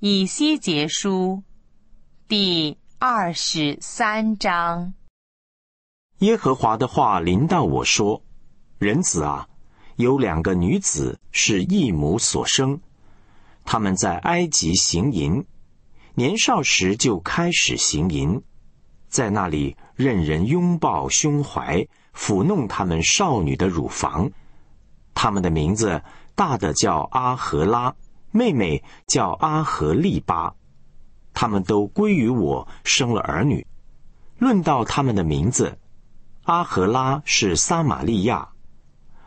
以西结书第二十三章。耶和华的话临到我说：“人子啊，有两个女子是异母所生，他们在埃及行淫，年少时就开始行淫，在那里任人拥抱胸怀，抚弄他们少女的乳房。他们的名字大的叫阿和拉。”妹妹叫阿和利巴，他们都归于我，生了儿女。论到他们的名字，阿和拉是撒玛利亚，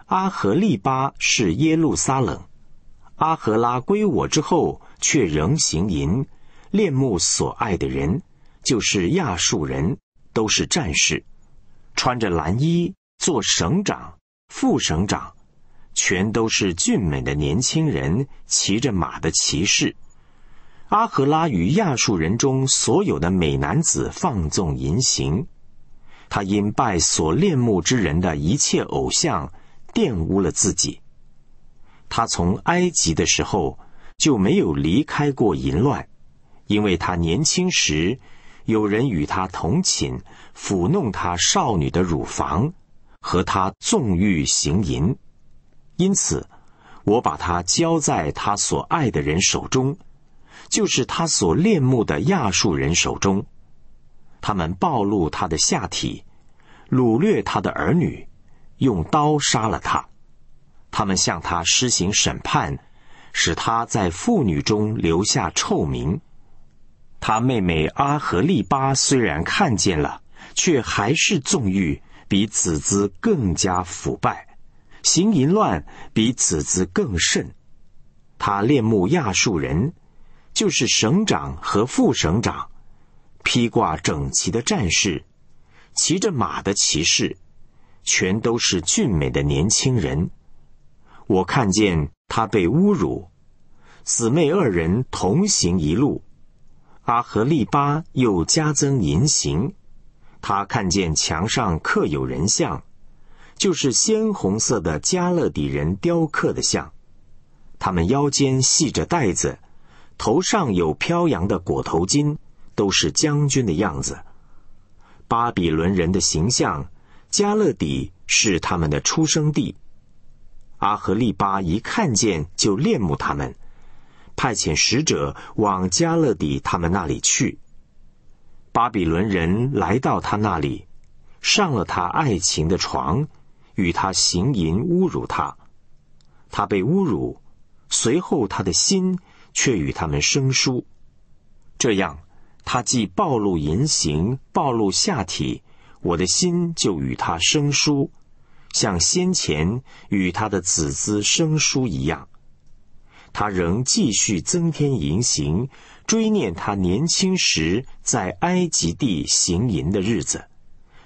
阿和利巴是耶路撒冷。阿和拉归我之后，却仍行淫，恋慕所爱的人，就是亚述人，都是战士，穿着蓝衣，做省长、副省长。全都是俊美的年轻人，骑着马的骑士。阿赫拉与亚述人中所有的美男子放纵淫行，他因拜所恋慕之人的一切偶像，玷污了自己。他从埃及的时候就没有离开过淫乱，因为他年轻时有人与他同寝，抚弄他少女的乳房，和他纵欲行淫。因此，我把他交在他所爱的人手中，就是他所恋慕的亚述人手中。他们暴露他的下体，掳掠他的儿女，用刀杀了他。他们向他施行审判，使他在妇女中留下臭名。他妹妹阿和利巴虽然看见了，却还是纵欲，比子子更加腐败。行淫乱比此子更甚，他恋慕亚述人，就是省长和副省长，披挂整齐的战士，骑着马的骑士，全都是俊美的年轻人。我看见他被侮辱，姊妹二人同行一路，阿和利巴又加增淫行，他看见墙上刻有人像。就是鲜红色的加勒底人雕刻的像，他们腰间系着带子，头上有飘扬的裹头巾，都是将军的样子。巴比伦人的形象，加勒底是他们的出生地。阿和利巴一看见就恋慕他们，派遣使者往加勒底他们那里去。巴比伦人来到他那里，上了他爱情的床。与他行淫侮辱他，他被侮辱，随后他的心却与他们生疏。这样，他既暴露淫行，暴露下体，我的心就与他生疏，像先前与他的子子生疏一样。他仍继续增添淫行，追念他年轻时在埃及地行淫的日子。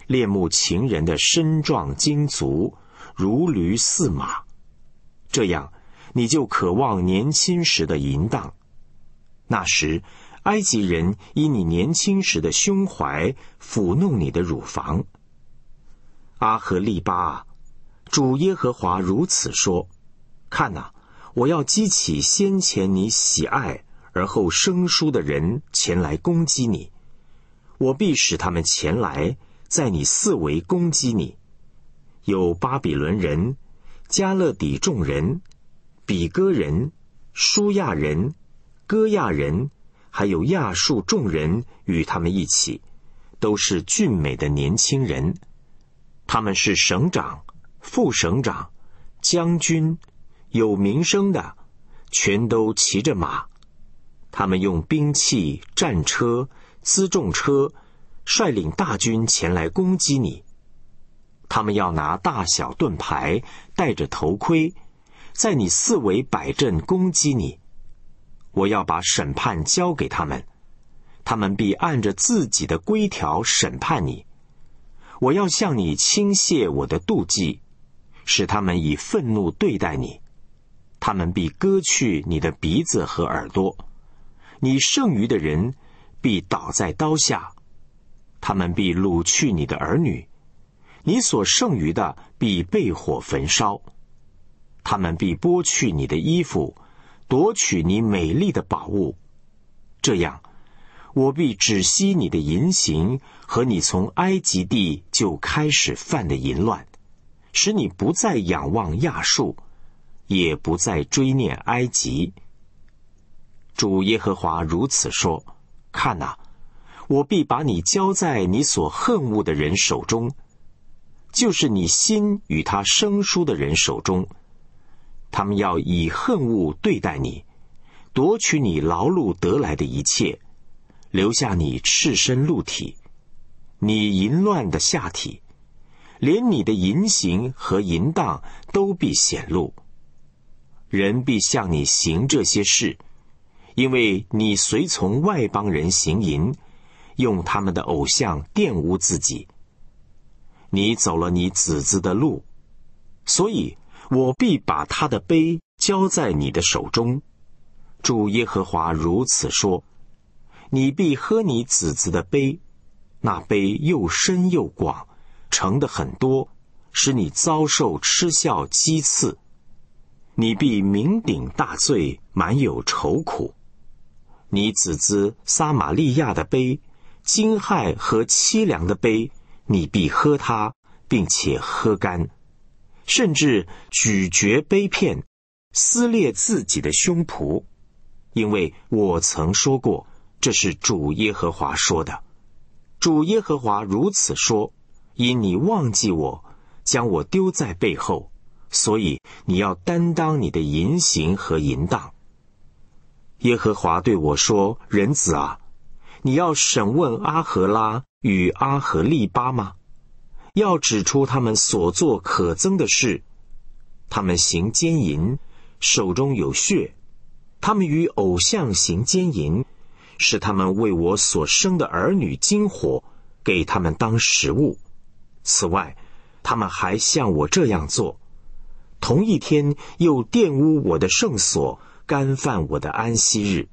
恋慕情人的身壮精足，如驴似马，这样你就渴望年轻时的淫荡。那时，埃及人以你年轻时的胸怀抚弄你的乳房。阿和利巴，主耶和华如此说：看哪，我要激起先前你喜爱而后生疏的人前来攻击你，我必使他们前来。在你四围攻击你，有巴比伦人、加勒底众人、比哥人、舒亚人、哥亚人，还有亚述众人与他们一起，都是俊美的年轻人。他们是省长、副省长、将军，有名声的，全都骑着马。他们用兵器、战车、辎重车。率领大军前来攻击你，他们要拿大小盾牌，戴着头盔，在你四围摆阵攻击你。我要把审判交给他们，他们必按着自己的规条审判你。我要向你倾泻我的妒忌，使他们以愤怒对待你。他们必割去你的鼻子和耳朵，你剩余的人必倒在刀下。他们必掳去你的儿女，你所剩余的必被火焚烧；他们必剥去你的衣服，夺取你美丽的宝物，这样，我必止息你的淫行和你从埃及地就开始犯的淫乱，使你不再仰望亚述，也不再追念埃及。主耶和华如此说：看哪，我必把你交在你所恨恶的人手中，就是你心与他生疏的人手中。他们要以恨恶对待你，夺取你劳碌得来的一切，留下你赤身露体，你淫乱的下体，连你的淫行和淫荡都必显露。人必向你行这些事，因为你随从外邦人行淫，用他们的偶像玷污自己。你走了你子子的路，所以。我必把他的杯交在你的手中，主耶和华如此说：你必喝你子子的杯，那杯又深又广，盛的很多，使你遭受嗤笑讥刺。你必酩酊大醉，满有愁苦。你子子撒玛利亚的杯，惊骇和凄凉的杯，你必喝它，并且喝干。甚至咀嚼杯片，撕裂自己的胸脯，因为我曾说过，这是主耶和华说的。主耶和华如此说：因你忘记我，将我丢在背后，所以你要担当你的淫行和淫荡。耶和华对我说：人子啊，你要审问阿和拉与阿和利巴吗？要指出他们所做可憎的事，他们行奸淫，手中有血；他们与偶像行奸淫，使他们为我所生的儿女金火，给他们当食物。此外，他们还像我这样做，同一天又玷污我的圣所，干犯我的安息日。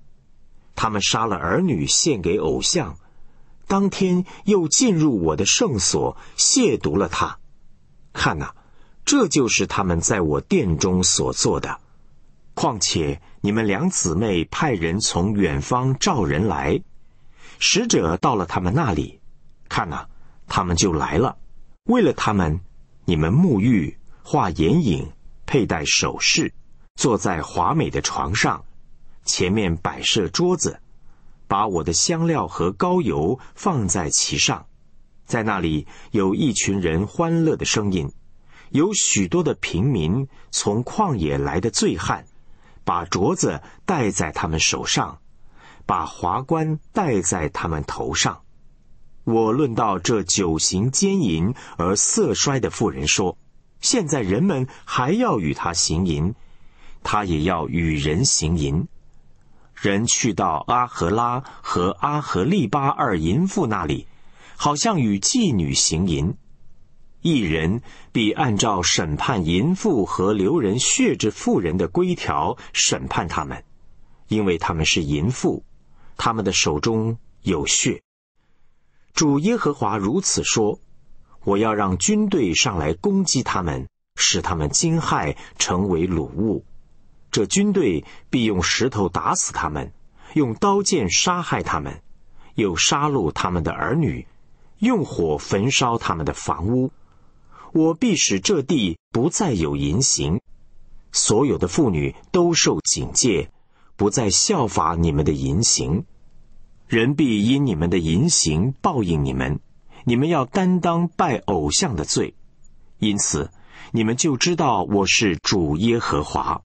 他们杀了儿女献给偶像。当天又进入我的圣所，亵渎了他。看呐，这就是他们在我殿中所做的。况且你们两姊妹派人从远方召人来，使者到了他们那里，看呐，他们就来了。为了他们，你们沐浴、画眼影、佩戴首饰，坐在华美的床上，前面摆设桌子。把我的香料和膏油放在其上，在那里有一群人欢乐的声音，有许多的平民从旷野来的醉汉，把镯子戴在他们手上，把华冠戴在他们头上。我论到这酒行奸淫而色衰的妇人说：现在人们还要与他行淫，他也要与人行淫。人去到阿和拉和阿和利巴二淫妇那里，好像与妓女行淫。一人必按照审判淫妇和流人血之妇人的规条审判他们，因为他们是淫妇，他们的手中有血。主耶和华如此说：我要让军队上来攻击他们，使他们惊骇，成为掳物。这军队必用石头打死他们，用刀剑杀害他们，又杀戮他们的儿女，用火焚烧他们的房屋。我必使这地不再有淫行，所有的妇女都受警戒，不再效法你们的淫行。人必因你们的淫行报应你们，你们要担当拜偶像的罪。因此，你们就知道我是主耶和华。